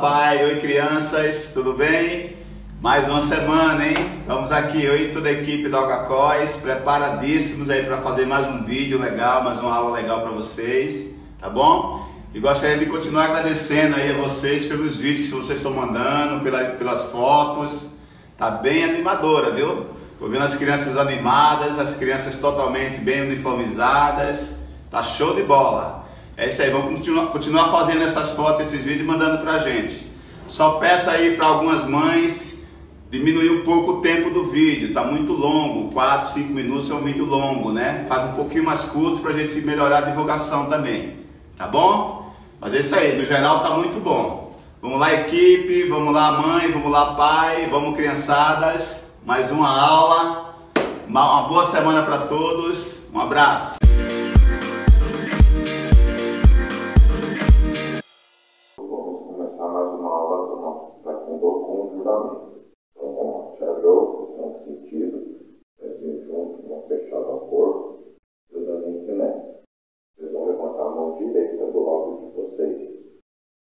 Pai, oi crianças, tudo bem? Mais uma semana, hein? Vamos aqui, eu e toda a equipe da Ogacóis, preparadíssimos aí para fazer mais um vídeo legal, mais uma aula legal para vocês, tá bom? E gostaria de continuar agradecendo aí a vocês pelos vídeos que vocês estão mandando, pela, pelas fotos, tá bem animadora, viu? Tô vendo as crianças animadas, as crianças totalmente bem uniformizadas, tá show de bola! É isso aí, vamos continuar, continuar fazendo essas fotos, esses vídeos mandando pra gente. Só peço aí para algumas mães diminuir um pouco o tempo do vídeo, tá muito longo, 4, 5 minutos é um vídeo longo, né? Faz um pouquinho mais curto pra gente melhorar a divulgação também, tá bom? Mas é isso aí, no geral tá muito bom. Vamos lá equipe, vamos lá mãe, vamos lá pai, vamos criançadas, mais uma aula, uma boa semana para todos, um abraço. Conjuramento. Então vamos lá, Tiagão, posição de sentido, pezinho junto, mão fechada ao corpo, cruzamento né? Vocês vão levantar a mão direita do lado de vocês.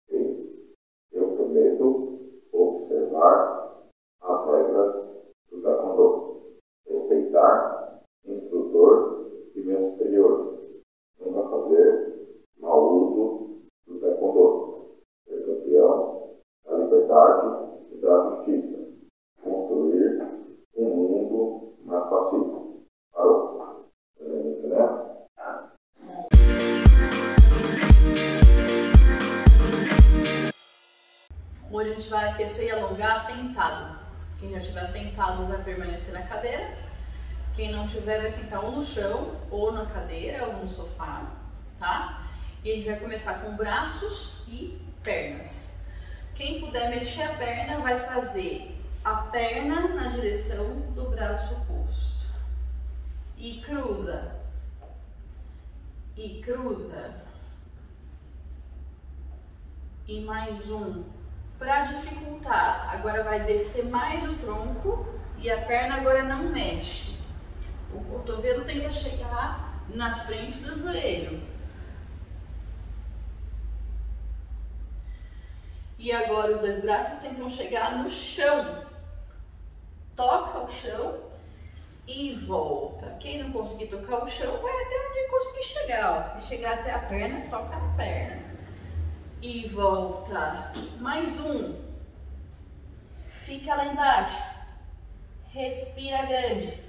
Ok? Eu prometo observar as regras do Taekwondo. Respeitar instrutor e meus superiores. Já estiver sentado vai permanecer na cadeira. Quem não tiver vai sentar ou no chão, ou na cadeira, ou no sofá, tá? E a gente vai começar com braços e pernas. Quem puder mexer a perna vai trazer a perna na direção do braço oposto. E cruza. E cruza. E mais um. Para dificultar, agora vai descer mais o tronco e a perna agora não mexe. O cotovelo que chegar na frente do joelho. E agora os dois braços tentam chegar no chão. Toca o chão e volta. Quem não conseguir tocar o chão vai até onde conseguir chegar. Ó. Se chegar até a perna, toca na perna. E volta. Mais um. Fica lá embaixo. Respira grande.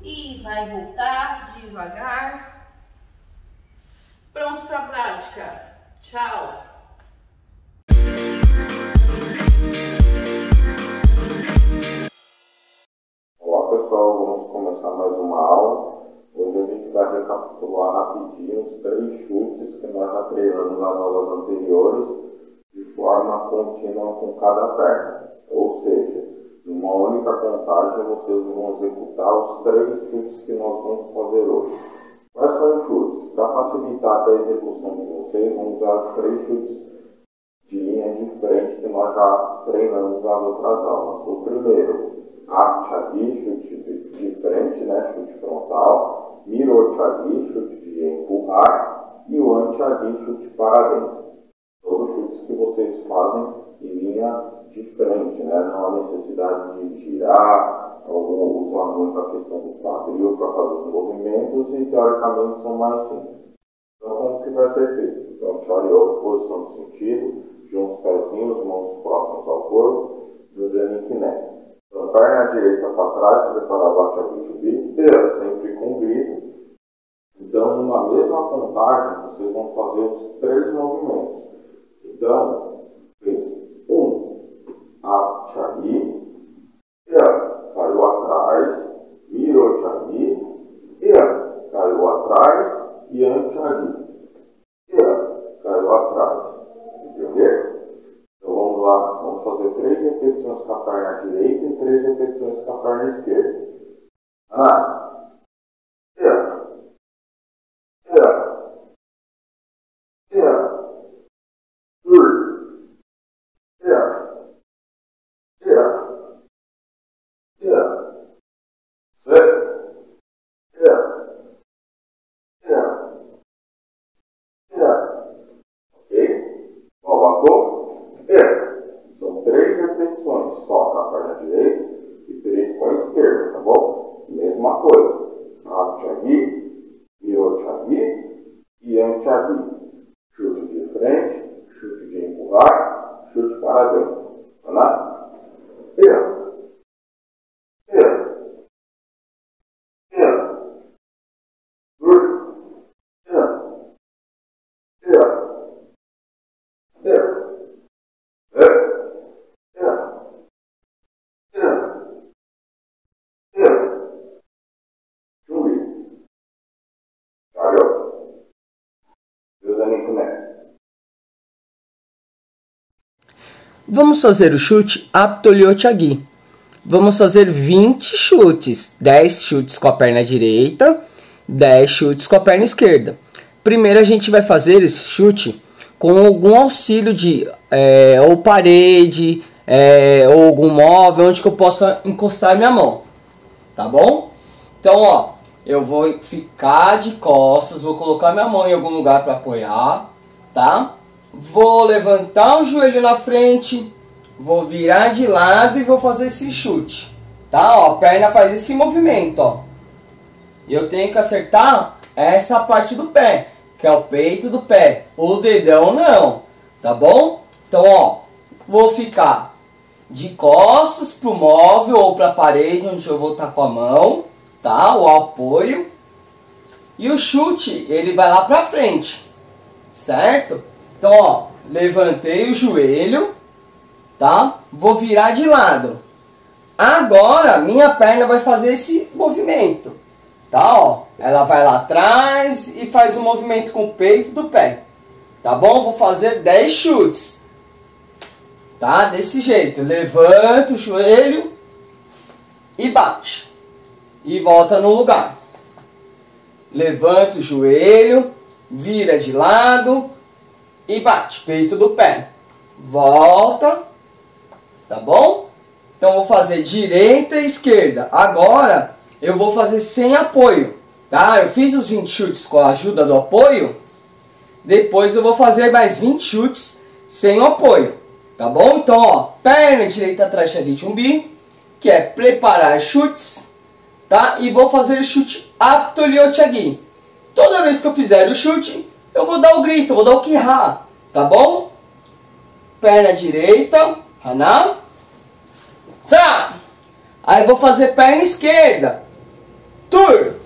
E vai voltar devagar Prontos para a prática. Tchau! Olá pessoal, vamos começar mais uma aula. Hoje a gente vai recapitular rapidinho os três chutes que nós já treinamos nas aulas anteriores de forma contínua com cada perna. Ou seja, numa única contagem vocês vão executar os três chutes que nós vamos fazer hoje. Quais são os chutes? Para facilitar a execução de vocês, vamos usar os três chutes de linha de frente que nós já treinamos nas outras aulas. O primeiro, Archagi, chute de frente, né, chute frontal. Mirochagi, chute de empurrar. E o Anchagi, chute para dentro. Todos os chutes que vocês fazem em linha de frente, né? não há necessidade de girar, algum usar muito a questão do quadril para fazer os movimentos e teoricamente são mais simples. Então como que vai ser feito? Então chariot, posição de sentido, juntos pezinhos, mãos próximas ao corpo, do geniquiné. Então perna direita para trás, preparar bate a B, sempre com grito. Então, numa mesma contagem, vocês vão fazer os três movimentos. Então, fez um, a chari, caiu atrás, Mirochani, e caiu atrás, e caiu atrás. Entendeu? Então vamos lá, vamos fazer três repetições com a perna direita e três repetições com a perna esquerda. Ah, mesma coisa. Rachagui, Virochagui e Anchagui. Chute de frente, empurrar, chute para dentro. Tá? E Vamos fazer o chute Aptoliotiagui. Vamos fazer 20 chutes. 10 chutes com a perna direita, 10 chutes com a perna esquerda. Primeiro a gente vai fazer esse chute com algum auxílio de é, ou parede, é, ou algum móvel onde que eu possa encostar minha mão. Tá bom? Então, ó, eu vou ficar de costas, vou colocar minha mão em algum lugar para apoiar, tá? Vou levantar o joelho na frente, vou virar de lado e vou fazer esse chute. Tá? Ó, a perna faz esse movimento, ó. E eu tenho que acertar essa parte do pé, que é o peito do pé. O dedão não, tá bom? Então, ó, vou ficar de costas pro móvel ou pra parede onde eu vou estar tá com a mão, tá? O apoio. E o chute, ele vai lá pra frente, certo? Então, ó, levantei o joelho, tá? Vou virar de lado. Agora, minha perna vai fazer esse movimento, tá? Ó, ela vai lá atrás e faz o um movimento com o peito do pé, tá bom? Vou fazer 10 chutes, tá? Desse jeito, levanta o joelho e bate. E volta no lugar. Levanta o joelho, vira de lado, e bate, peito do pé. Volta, tá bom? Então vou fazer direita e esquerda. Agora eu vou fazer sem apoio, tá? Eu fiz os 20 chutes com a ajuda do apoio. Depois eu vou fazer mais 20 chutes sem o apoio, tá bom? Então, ó, perna direita atrás de umbi, que é preparar chutes, tá? E vou fazer o chute Aptoliotiagui. Toda vez que eu fizer o chute, eu vou dar o grito, vou dar o kirra, tá bom? Perna direita, Haná. Tsa! Aí vou fazer perna esquerda. Tur.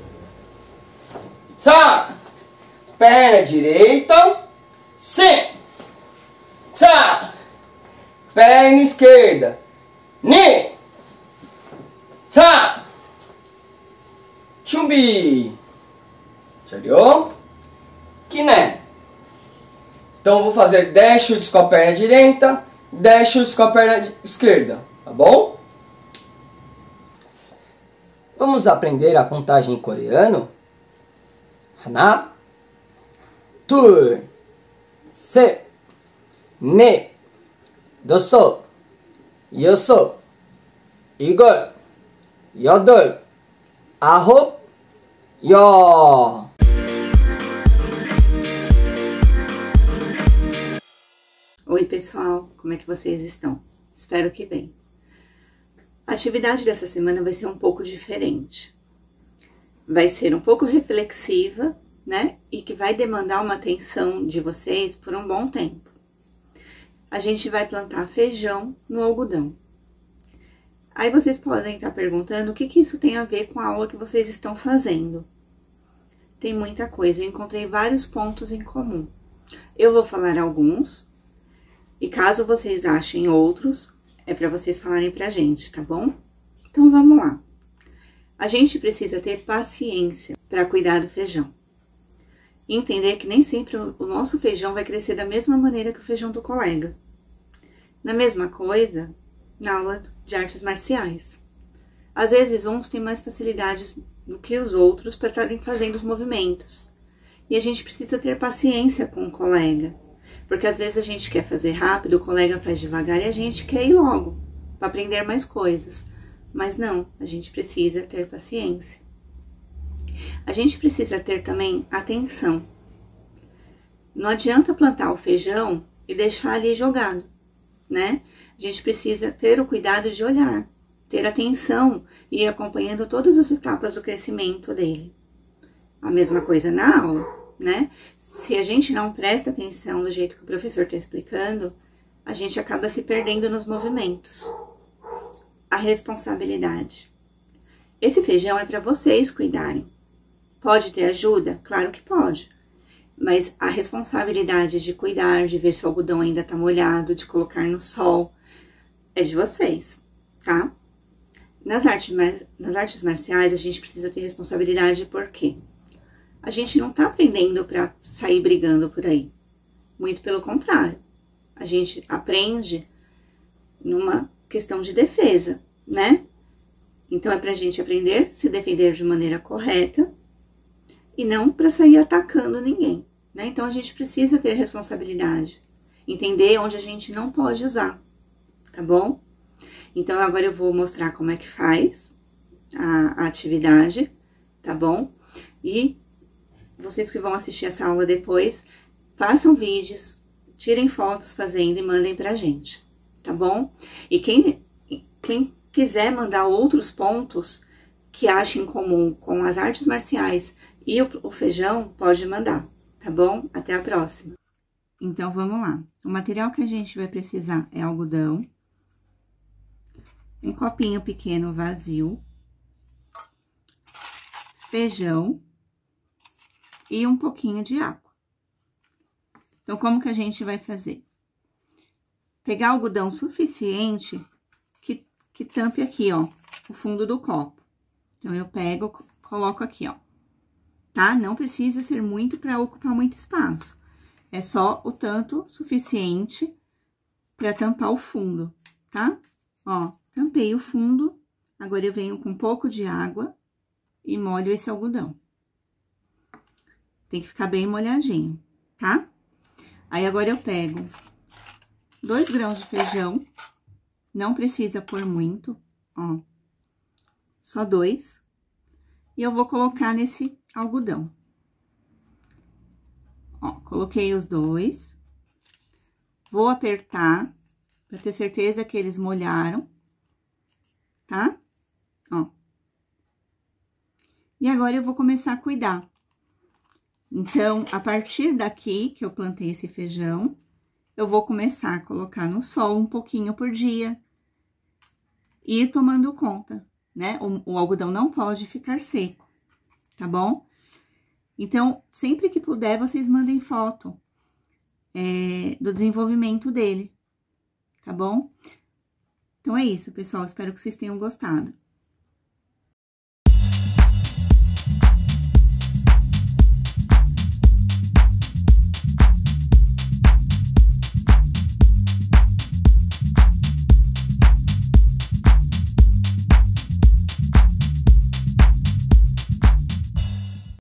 Tsa! Perna direita. Sim. Tsa! Perna esquerda. Ni. Tsa! Chumbi que né. Então vou fazer 10 chutes com a perna direita, 10 chutes com a perna esquerda, tá bom? Vamos aprender a contagem em coreano? Hana, tur, se, ne, doso, yoso, igor, yodol, ahop, yo. Oi, pessoal, como é que vocês estão? Espero que bem. A atividade dessa semana vai ser um pouco diferente. Vai ser um pouco reflexiva, né? E que vai demandar uma atenção de vocês por um bom tempo. A gente vai plantar feijão no algodão. Aí vocês podem estar perguntando o que, que isso tem a ver com a aula que vocês estão fazendo. Tem muita coisa, eu encontrei vários pontos em comum. Eu vou falar alguns e caso vocês achem outros, é para vocês falarem pra gente, tá bom? Então vamos lá. A gente precisa ter paciência para cuidar do feijão. E entender que nem sempre o nosso feijão vai crescer da mesma maneira que o feijão do colega. Na mesma coisa, na aula de artes marciais. Às vezes, uns têm mais facilidades do que os outros para estarem fazendo os movimentos. E a gente precisa ter paciência com o colega porque às vezes a gente quer fazer rápido, o colega faz devagar e a gente quer ir logo para aprender mais coisas. Mas não, a gente precisa ter paciência. A gente precisa ter também atenção. Não adianta plantar o feijão e deixar ali jogado, né? A gente precisa ter o cuidado de olhar ter atenção e ir acompanhando todas as etapas do crescimento dele. A mesma coisa na aula, né? Se a gente não presta atenção do jeito que o professor está explicando, a gente acaba se perdendo nos movimentos. A responsabilidade. Esse feijão é para vocês cuidarem. Pode ter ajuda? Claro que pode. Mas a responsabilidade de cuidar, de ver se o algodão ainda está molhado, de colocar no sol, é de vocês, tá? Nas artes, nas artes marciais, a gente precisa ter responsabilidade porque a gente não tá aprendendo para sair brigando por aí. Muito pelo contrário. A gente aprende numa questão de defesa, né? Então é pra gente aprender se defender de maneira correta e não para sair atacando ninguém, né? Então a gente precisa ter responsabilidade, entender onde a gente não pode usar, tá bom? Então agora eu vou mostrar como é que faz a, a atividade, tá bom? E vocês que vão assistir essa aula depois, façam vídeos, tirem fotos fazendo e mandem pra gente, tá bom? E quem, quem quiser mandar outros pontos que achem comum com as artes marciais e o, o feijão, pode mandar, tá bom? Até a próxima. Então, vamos lá. O material que a gente vai precisar é algodão, um copinho pequeno vazio, feijão e um pouquinho de água. Então, como que a gente vai fazer? Pegar algodão suficiente que, que tampe aqui, ó, o fundo do copo. Então, eu pego, coloco aqui, ó tá? Não precisa ser muito para ocupar muito espaço. É só o tanto suficiente para tampar o fundo, tá? Ó, tampei o fundo, agora eu venho com um pouco de água e molho esse algodão. Tem que ficar bem molhadinho, tá? Aí, agora eu pego dois grãos de feijão, não precisa pôr muito, ó, só dois. E eu vou colocar nesse algodão. Ó, coloquei os dois. Vou apertar para ter certeza que eles molharam, tá? Ó. E agora eu vou começar a cuidar. Então, a partir daqui que eu plantei esse feijão, eu vou começar a colocar no sol um pouquinho por dia. E ir tomando conta, né? O, o algodão não pode ficar seco tá bom? Então, sempre que puder, vocês mandem foto é, do desenvolvimento dele, tá bom? Então, é isso, pessoal. Espero que vocês tenham gostado.